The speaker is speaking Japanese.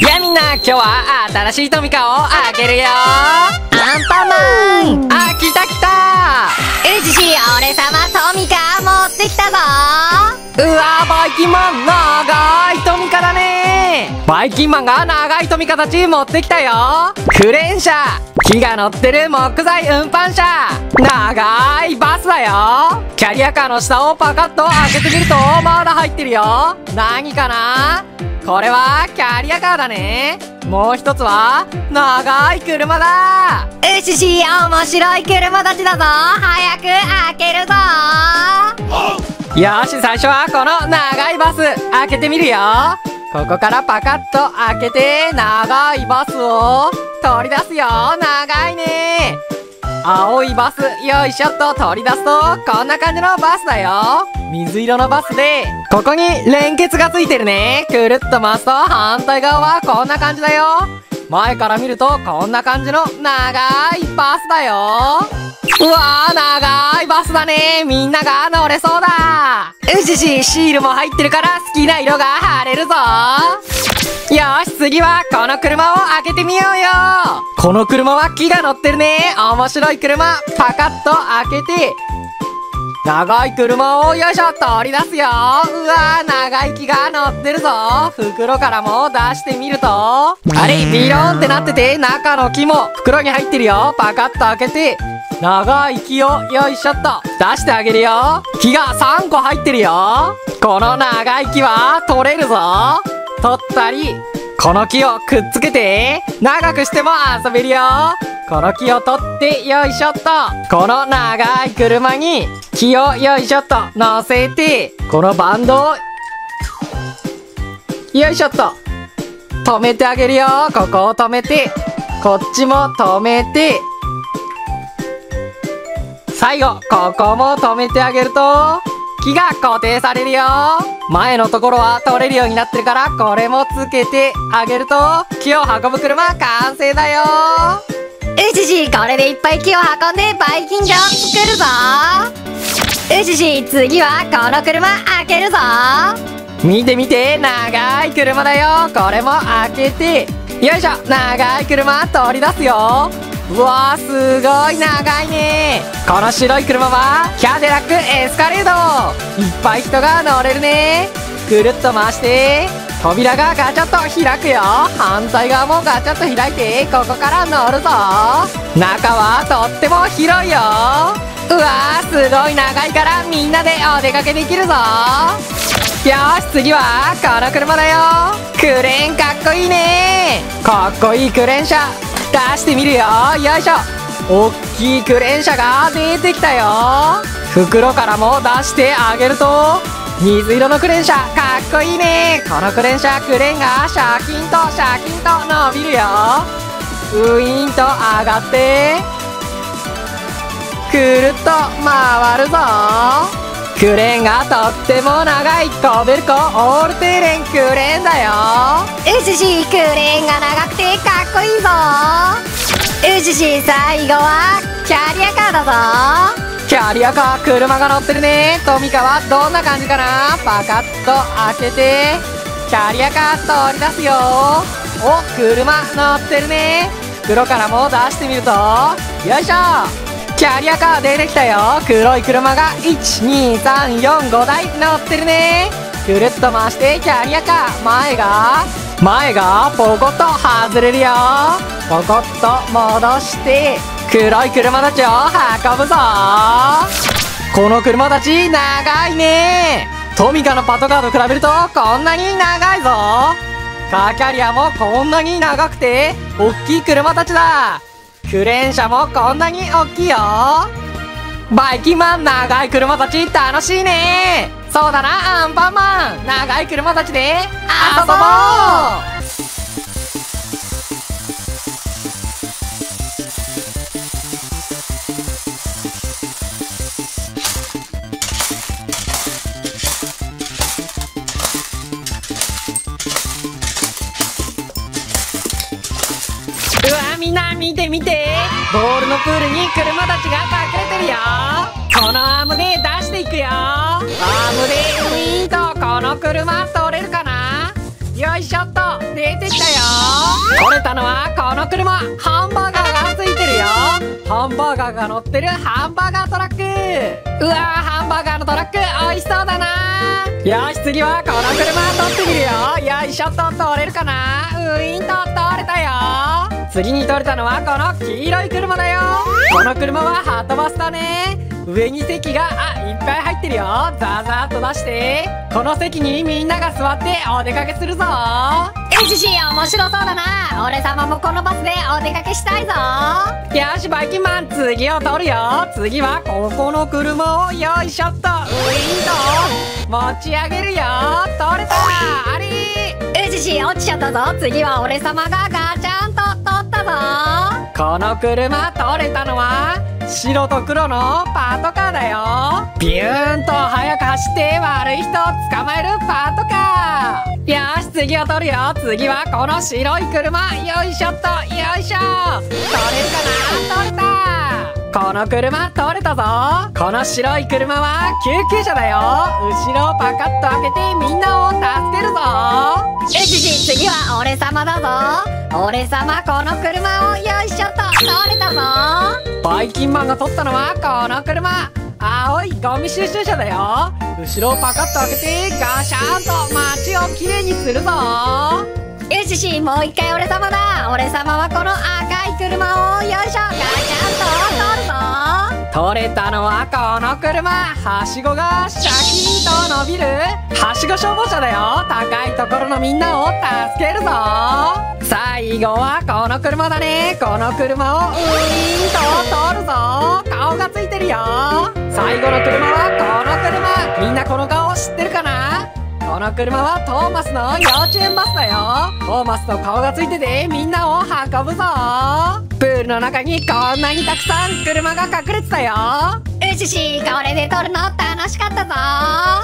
やみんな今日は新しいトミカをあげるよ。アンパンマンあ来た来た。うじし俺様トミカ持ってきたぞ。うわバイキンマン長いトミカだね。バイキンマンが長いトミカたち持ってきたよ。クレーン車。木が乗ってる木材運搬車。長いバスだよ。キャリアカーの下をパカッと開けてみるとまだ入ってるよ。何かな？これはキャリアカーだね。もう一つは長い車だ。うじし面白い車たちだぞ。早く開けるぞ。よし最初はこの長いバス。開けてみるよ。ここからパカッと開けて長いバスを取り出すよ。長いね。青いバスよいしょっと取り出すとこんな感じのバスだよ水色のバスで。ここに連結がついてるね。くるっと回すと反対側はこんな感じだよ。前から見るとこんな感じの長いバスだよ。うわー長いバスだね。みんなが乗れそうだ。うししシールも入ってるから好きな色が貼れるぞ。よし次はこの車を開けてみようよ。この車は木が乗ってるね。面白い車。パカッと開けて。長い車をよいしょ取り出すよ。うわ長い木が乗ってるぞ。袋からも出してみると。あれビローンってなってて中の木も袋に入ってるよ。パカッと開けて長い木をよいしょっと出してあげるよ。木が3個入ってるよ。この長い木は取れるぞ。取ったりこの木をくっつけて長くしても遊べるよ。この木を取ってよいしょっと。この長い車に木をよいしょっと乗せて。このバンドをよいしょっと止めてあげるよ。ここを止めて。こっちも止めて。最後ここも止めてあげると。木が固定されるよ。前のところは取れるようになってるからこれもつけてあげると木を運ぶ車完成だよ。うじしこれでいっぱい木を運んでバイキンガを作るぞ。うじし次はこの車開けるぞ。見て見て長い車だよ。これも開けて。よいしょ長い車取り出すようわーすごい長いね。この白い車はキャデラックエスカレードいっぱい人が乗れるね。くるっと回して扉がガチャッと開くよ。反対側もガチャッと開いてここから乗るぞ。中はとっても広いよ。うわーすごい長いからみんなでお出かけできるぞ。よし次はこの車だよ。クレーンかっこいいね。かっこいいクレーン車。出してみるよ。よいしょ。おっきいクレーン車が出てきたよ。袋からも出してあげると。水色のクレーン車。かっこいいね。このクレーン車クレーンがシャキンとシャキンと伸びるよ。ウイーンと上がって。くるっと回るぞ。クレーンがとっても長いコベルコオールテーレンクレーンだよ。うじしクレーンが長くてかっこいいぞ。うじし最後はキャリアカーだぞ。キャリアカー車が乗ってるね。トミカはどんな感じかな？パカッと開けて。キャリアカー取り出すよ。お車乗ってるね。袋からも出してみるとよいしょキャリアカー出てきたよ。黒い車が12345台乗ってるね。くるっと回してキャリアカー。前が前がポコッと外れるよ。ポコッと戻して黒い車たちを運ぶぞ。この車たち長いね。トミカのパトカーと比べるとこんなに長いぞ。カーキャリアもこんなに長くて大きい車たちだ。クレーン車もこんなに大きいよ。バイキンマン長い車たち楽しいね。そうだなアンパンマン。長い車たちで遊ぼう。う見て。ボールのプールに車たちが隠れてるよ。このアームで出していくよ。アームでウィーンとこの車取れるかな。よいしょっと。出てきたよ。取れたのはこの車。ハンバーガーがついてるよ。ハンバーガーが乗ってるハンバーガートラック。うわーハンバーガーのトラック。美味しそうだな。よし次はこの車取ってみるよ。よいしょっと。取れるかな。ウィンと取れたよ。次に取れたのはこの黄色い車だよ。この車はハートバスだね。上に席があいっぱい入ってるよ。ザーザーっと出して。この席にみんなが座ってお出かけするぞ。うじじ面白そうだな。俺様もこのバスでお出かけしたいぞ。よしバイキンマン次を取るよ。次はここの車をよいしょっとウィンと持ち上げるよ。取れた。ありうじじ落ちちゃったぞ。次は俺様がガこの車取れたのは白と黒のパトカーだよ。ビューンと速く走って悪い人を捕まえるパトカー。よし次を取るよ。次はこの白い車。よいしょっと。よいしょ。取れるかな？取れた。この車取れたぞ。この白い車は救急車だよ。後ろをパカッと開けてみんなを助けるぞ。うじじ次は俺様だぞ。俺様この車をよいしょっと取れたぞ。バイキンマンが取ったのはこの車。青いゴミ収集車だよ。後ろをパカッと開けてガシャンと街をきれいにするぞ。うじじもう一回俺様だ。俺様はこの赤い車をよいしょ。ガチャンと取るぞ取れたのはこの車。はしごがシャキーンと伸びる。はしご消防車だよ。高いところのみんなを助けるぞ。最後はこの車だね。この車をウィーンと通るぞ。顔がついてるよ。最後の車はこの車。みんなこの顔知ってるかな？この車はトーマスの幼稚園バスだよ。トーマスの顔がついててみんなを運ぶぞ。プールの中にこんなにたくさん車が隠れてたよ。うししこれで撮るの楽しかったぞ。